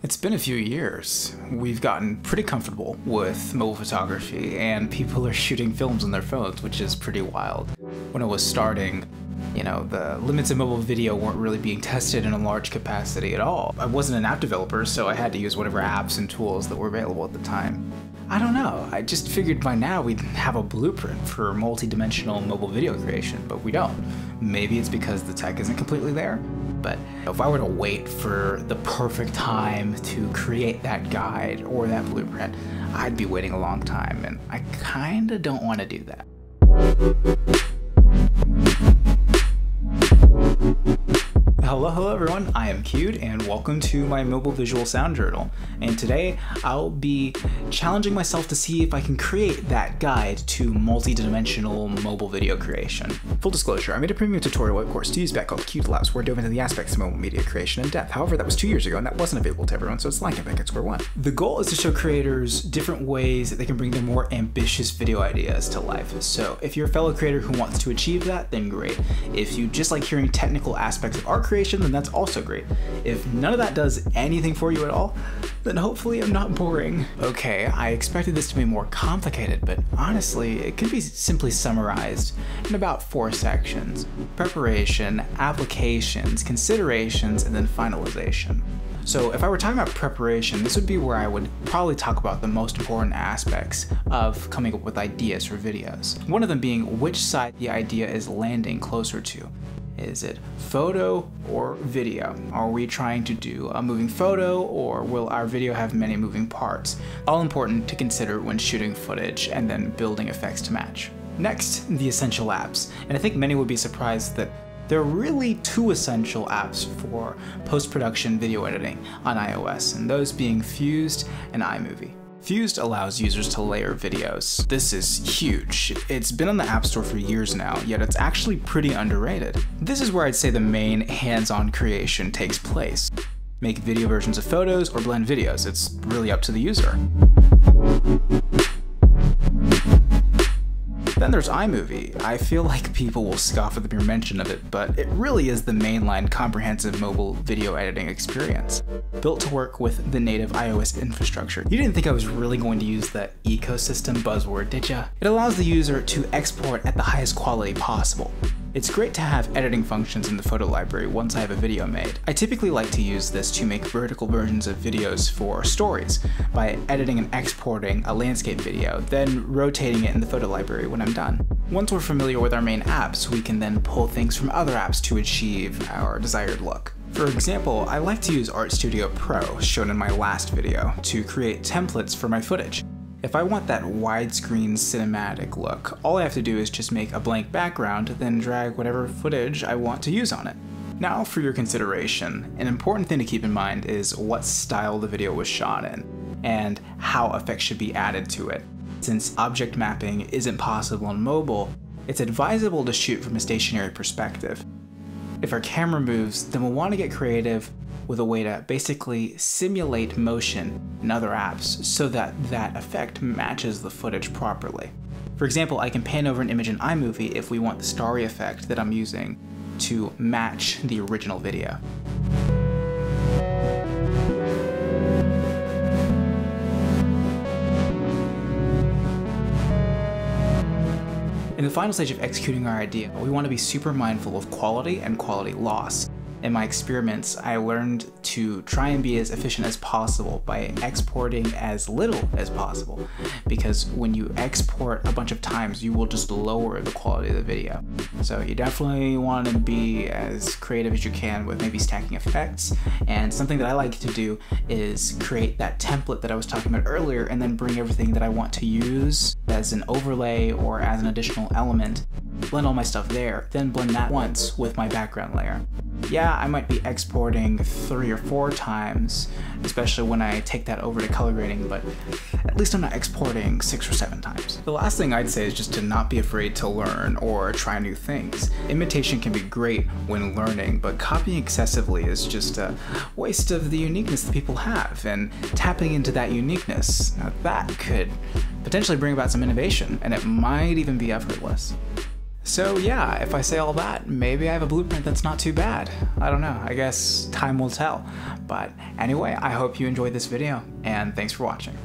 It's been a few years. We've gotten pretty comfortable with mobile photography, and people are shooting films on their phones, which is pretty wild. When it was starting, you know, the limits of mobile video weren't really being tested in a large capacity at all. I wasn't an app developer, so I had to use whatever apps and tools that were available at the time. I don't know, I just figured by now we'd have a blueprint for multi-dimensional mobile video creation, but we don't. Maybe it's because the tech isn't completely there, but if I were to wait for the perfect time to create that guide or that blueprint, I'd be waiting a long time, and I kinda don't want to do that. Hello, hello everyone, I am Cued and welcome to my mobile visual sound journal. And today I'll be challenging myself to see if I can create that guide to multi-dimensional mobile video creation. Full disclosure, I made a premium tutorial web course to use back called Cued Labs where I dove into the aspects of mobile media creation in depth. However, that was two years ago and that wasn't available to everyone, so it's like a back at square one. The goal is to show creators different ways that they can bring their more ambitious video ideas to life. So if you're a fellow creator who wants to achieve that, then great. If you just like hearing technical aspects of art creation, creation, then that's also great. If none of that does anything for you at all, then hopefully I'm not boring. Okay, I expected this to be more complicated, but honestly, it can be simply summarized in about four sections. Preparation, applications, considerations, and then finalization. So if I were talking about preparation, this would be where I would probably talk about the most important aspects of coming up with ideas for videos. One of them being which side the idea is landing closer to. Is it photo or video? Are we trying to do a moving photo or will our video have many moving parts? All important to consider when shooting footage and then building effects to match. Next, the essential apps. And I think many would be surprised that there are really two essential apps for post-production video editing on iOS, and those being Fused and iMovie. Fused allows users to layer videos. This is huge. It's been on the App Store for years now, yet it's actually pretty underrated. This is where I'd say the main hands-on creation takes place. Make video versions of photos or blend videos, it's really up to the user. Then there's iMovie. I feel like people will scoff at the mere mention of it, but it really is the mainline comprehensive mobile video editing experience. Built to work with the native iOS infrastructure. You didn't think I was really going to use the ecosystem buzzword, did ya? It allows the user to export at the highest quality possible. It's great to have editing functions in the photo library once I have a video made. I typically like to use this to make vertical versions of videos for stories by editing and exporting a landscape video, then rotating it in the photo library when I'm done. Once we're familiar with our main apps, we can then pull things from other apps to achieve our desired look. For example, I like to use Art Studio Pro, shown in my last video, to create templates for my footage. If I want that widescreen cinematic look, all I have to do is just make a blank background, then drag whatever footage I want to use on it. Now for your consideration, an important thing to keep in mind is what style the video was shot in, and how effects should be added to it. Since object mapping isn't possible on mobile, it's advisable to shoot from a stationary perspective. If our camera moves, then we'll want to get creative with a way to basically simulate motion in other apps so that that effect matches the footage properly. For example, I can pan over an image in iMovie if we want the starry effect that I'm using to match the original video. In the final stage of executing our idea, we want to be super mindful of quality and quality loss in my experiments, I learned to try and be as efficient as possible by exporting as little as possible. Because when you export a bunch of times, you will just lower the quality of the video. So you definitely want to be as creative as you can with maybe stacking effects. And something that I like to do is create that template that I was talking about earlier and then bring everything that I want to use as an overlay or as an additional element blend all my stuff there, then blend that once with my background layer. Yeah, I might be exporting three or four times, especially when I take that over to color grading, but at least I'm not exporting six or seven times. The last thing I'd say is just to not be afraid to learn or try new things. Imitation can be great when learning, but copying excessively is just a waste of the uniqueness that people have, and tapping into that uniqueness, now that could potentially bring about some innovation, and it might even be effortless. So yeah, if I say all that, maybe I have a blueprint that's not too bad. I don't know, I guess time will tell. But anyway, I hope you enjoyed this video, and thanks for watching.